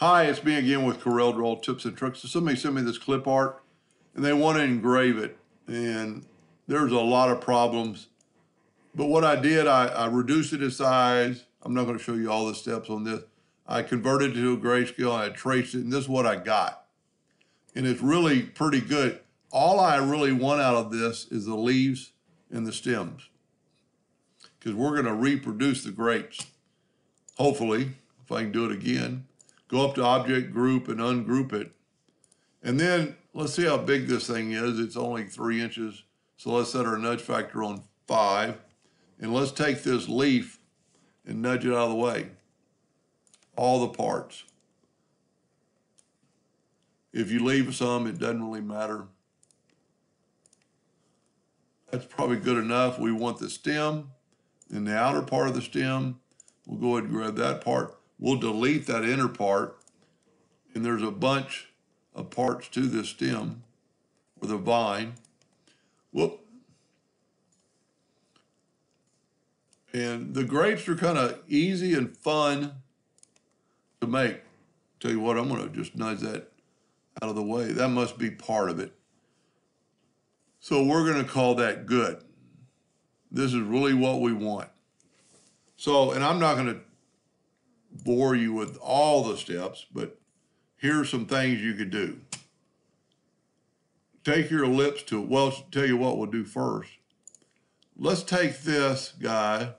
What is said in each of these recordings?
Hi, it's me again with Corel Draw Tips and Tricks. So somebody sent me this clip art and they want to engrave it. And there's a lot of problems. But what I did, I, I reduced it in size. I'm not going to show you all the steps on this. I converted it to a grayscale. I traced it, and this is what I got. And it's really pretty good. All I really want out of this is the leaves and the stems because we're going to reproduce the grapes. Hopefully, if I can do it again, go up to object group and ungroup it. And then let's see how big this thing is. It's only three inches. So let's set our nudge factor on five. And let's take this leaf and nudge it out of the way. All the parts. If you leave some, it doesn't really matter. That's probably good enough. We want the stem in the outer part of the stem. We'll go ahead and grab that part. We'll delete that inner part. And there's a bunch of parts to this stem or the vine. Whoop. And the grapes are kind of easy and fun to make. Tell you what, I'm going to just nudge that out of the way. That must be part of it. So we're going to call that good. This is really what we want. So, and I'm not going to bore you with all the steps, but here's some things you could do. Take your ellipse to, Well, tell you what we'll do first. Let's take this guy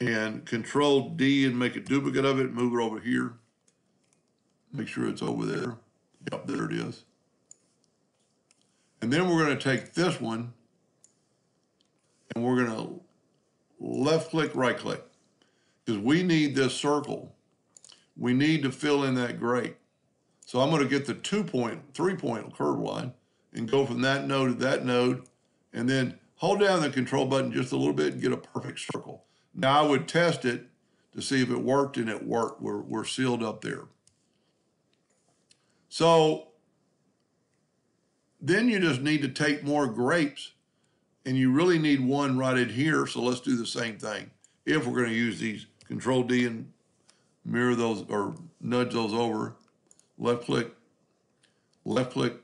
and control D and make a duplicate of it, move it over here. Make sure it's over there. Yep, there it is. And then we're going to take this one and we're going to left click, right click, because we need this circle. We need to fill in that grape. So I'm going to get the two point, three point curve line and go from that node to that node and then hold down the control button just a little bit and get a perfect circle. Now I would test it to see if it worked and it worked. We're, we're sealed up there. So then you just need to take more grapes and you really need one right in here. So let's do the same thing. If we're going to use these control D and mirror those or nudge those over, left click, left click,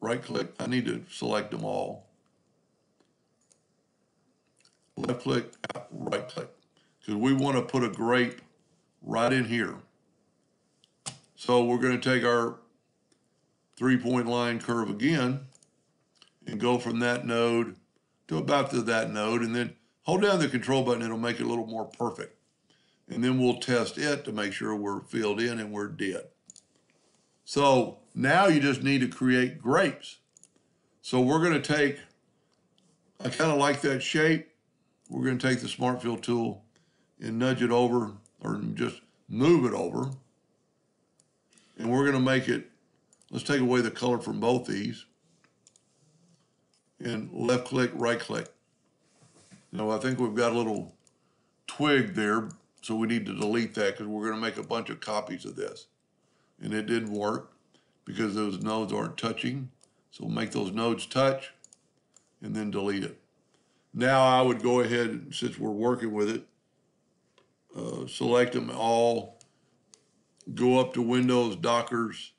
right click. I need to select them all. Left click, right click. Because we want to put a grape right in here. So we're going to take our three point line curve again and go from that node to about to that node and then hold down the control button. It'll make it a little more perfect. And then we'll test it to make sure we're filled in and we're dead. So now you just need to create grapes. So we're going to take, I kind of like that shape. We're going to take the Smart Fill tool and nudge it over or just move it over. And we're going to make it, let's take away the color from both these and left click, right click. Now I think we've got a little twig there, so we need to delete that because we're going to make a bunch of copies of this. And it didn't work because those nodes aren't touching. So we'll make those nodes touch and then delete it. Now I would go ahead, since we're working with it, uh, select them all, go up to Windows, Dockers,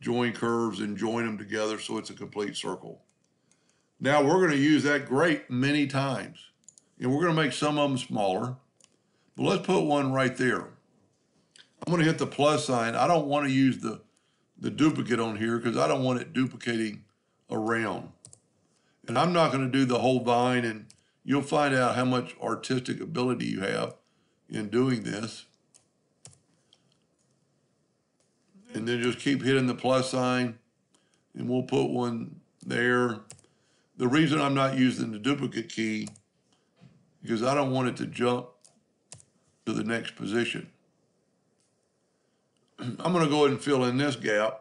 join curves, and join them together so it's a complete circle. Now we're going to use that grape many times. And we're going to make some of them smaller. Let's put one right there. I'm going to hit the plus sign. I don't want to use the, the duplicate on here because I don't want it duplicating around. And I'm not going to do the whole vine and you'll find out how much artistic ability you have in doing this. And then just keep hitting the plus sign and we'll put one there the reason I'm not using the duplicate key because I don't want it to jump to the next position. I'm going to go ahead and fill in this gap.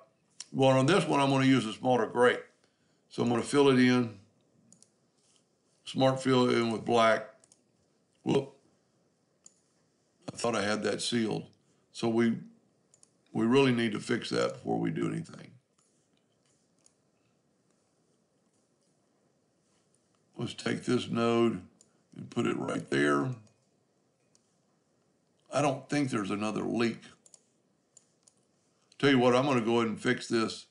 Well, on this one, I'm going to use a smaller grape. So I'm going to fill it in, smart fill it in with black. Whoop. I thought I had that sealed. So we, we really need to fix that before we do anything. Let's take this node and put it right there. I don't think there's another leak Tell you what, I'm gonna go ahead and fix this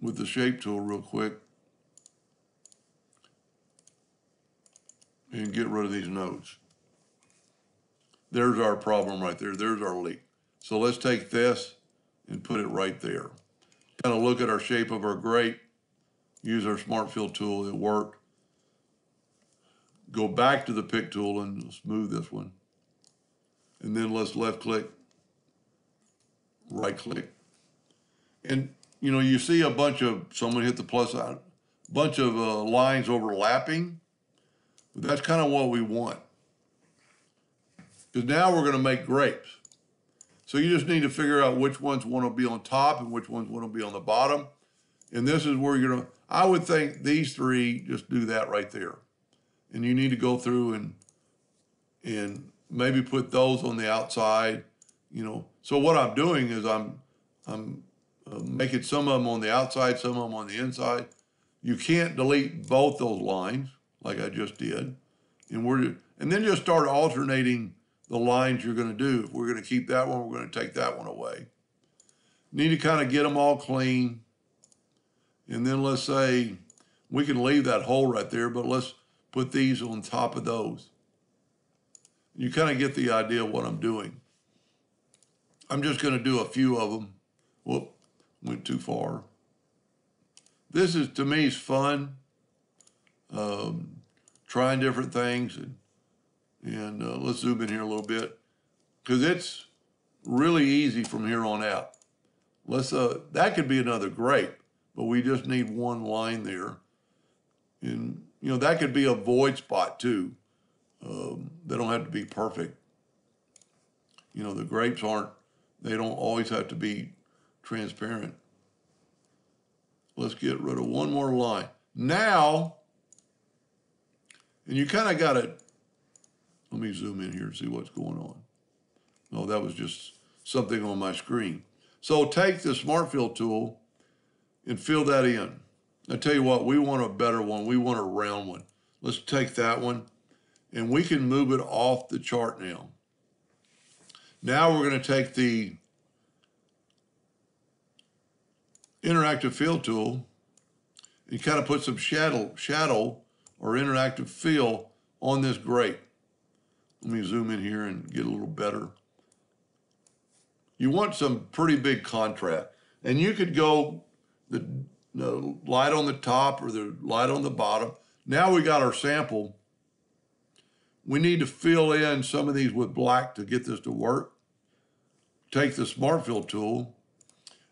with the shape tool real quick. And get rid of these nodes. There's our problem right there. There's our leak. So let's take this and put it right there. Kind of look at our shape of our grape, use our smart fill tool, it worked. Go back to the pick tool and smooth this one. And then let's left click, right click. And you know, you see a bunch of, someone hit the plus sign, bunch of uh, lines overlapping. But that's kind of what we want. Because now we're going to make grapes. So you just need to figure out which ones want to be on top and which ones want to be on the bottom. And this is where you're going to, I would think these three, just do that right there. And you need to go through and, and maybe put those on the outside, you know. So what I'm doing is I'm, I'm uh, making some of them on the outside, some of them on the inside. You can't delete both those lines like I just did. And we're, and then just start alternating the lines you're going to do. If we're going to keep that one, we're going to take that one away. Need to kind of get them all clean. And then let's say we can leave that hole right there, but let's put these on top of those. You kind of get the idea of what I'm doing. I'm just going to do a few of them. Whoop, went too far. This is, to me, is fun. Um, trying different things and and uh, let's zoom in here a little bit because it's really easy from here on out. Let's, uh, that could be another grape, but we just need one line there. And, you know, that could be a void spot too. Um, they don't have to be perfect. You know, the grapes aren't, they don't always have to be transparent. Let's get rid of one more line. Now, and you kind of got to let me zoom in here and see what's going on. No, that was just something on my screen. So take the Smart Fill tool and fill that in. I tell you what, we want a better one. We want a round one. Let's take that one and we can move it off the chart now. Now we're going to take the interactive fill tool and kind of put some shadow, shadow or interactive fill on this grape. Let me zoom in here and get a little better. You want some pretty big contrast. And you could go the, the light on the top or the light on the bottom. Now we got our sample. We need to fill in some of these with black to get this to work. Take the Smart Fill tool.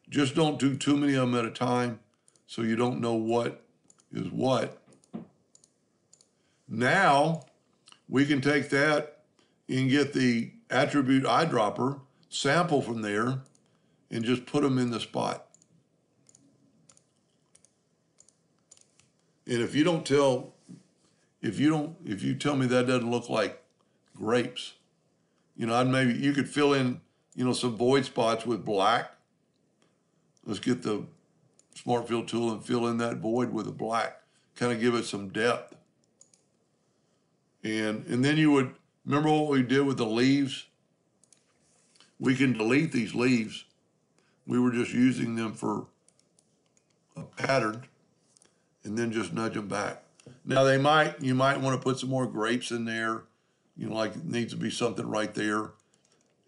Just don't do too many of them at a time so you don't know what is what. Now we can take that can get the attribute eyedropper, sample from there, and just put them in the spot. And if you don't tell, if you don't, if you tell me that doesn't look like grapes, you know, I'd maybe, you could fill in, you know, some void spots with black. Let's get the smart fill tool and fill in that void with a black, kind of give it some depth. And, and then you would, Remember what we did with the leaves? We can delete these leaves. We were just using them for a pattern and then just nudge them back. Now they might, you might want to put some more grapes in there. You know, like it needs to be something right there.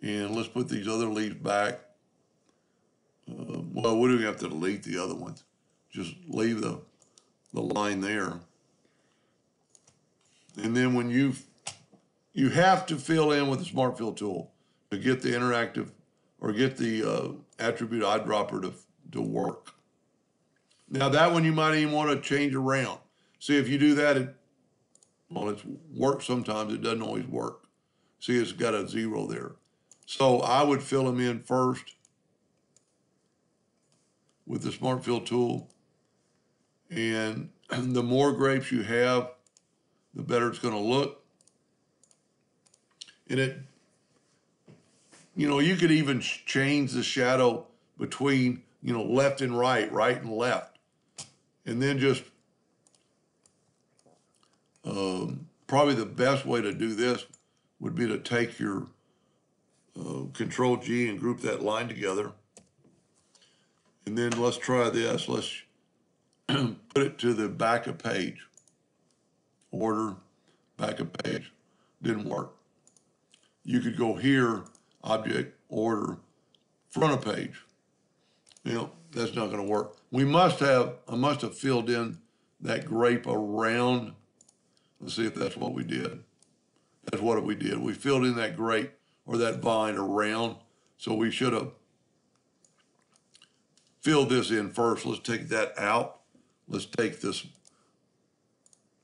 And let's put these other leaves back. Uh, well, we don't have to delete the other ones. Just leave the, the line there. And then when you've you have to fill in with the Smart Fill tool to get the interactive or get the uh, attribute eyedropper to, to work. Now that one you might even want to change around. See if you do that, it, well, it's works sometimes, it doesn't always work. See, it's got a zero there. So I would fill them in first with the Smart Fill tool. And the more grapes you have, the better it's going to look and it, you know, you could even change the shadow between, you know, left and right, right and left. And then just, um, probably the best way to do this would be to take your uh, control G and group that line together. And then let's try this. Let's put it to the back of page. Order, back of page. Didn't work. You could go here, object, order, front of page. You know, that's not gonna work. We must have, I must have filled in that grape around. Let's see if that's what we did. That's what we did. We filled in that grape or that vine around. So we should have filled this in first. Let's take that out. Let's take this,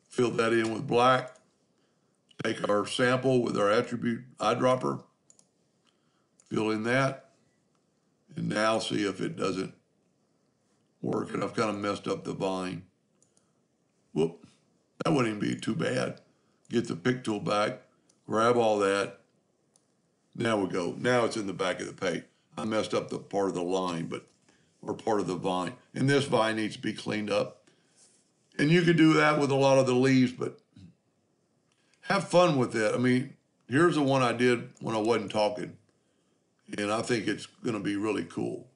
fill that in with black. Take our sample with our attribute eyedropper. Fill in that. And now see if it doesn't work. And I've kind of messed up the vine. That wouldn't be too bad. Get the pick tool back, grab all that. Now we go. Now it's in the back of the page. I messed up the part of the line, but or part of the vine. And this vine needs to be cleaned up. And you could do that with a lot of the leaves, but have fun with it. I mean, here's the one I did when I wasn't talking. And I think it's going to be really cool.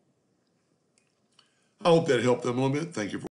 I hope that helped them a little bit. Thank you for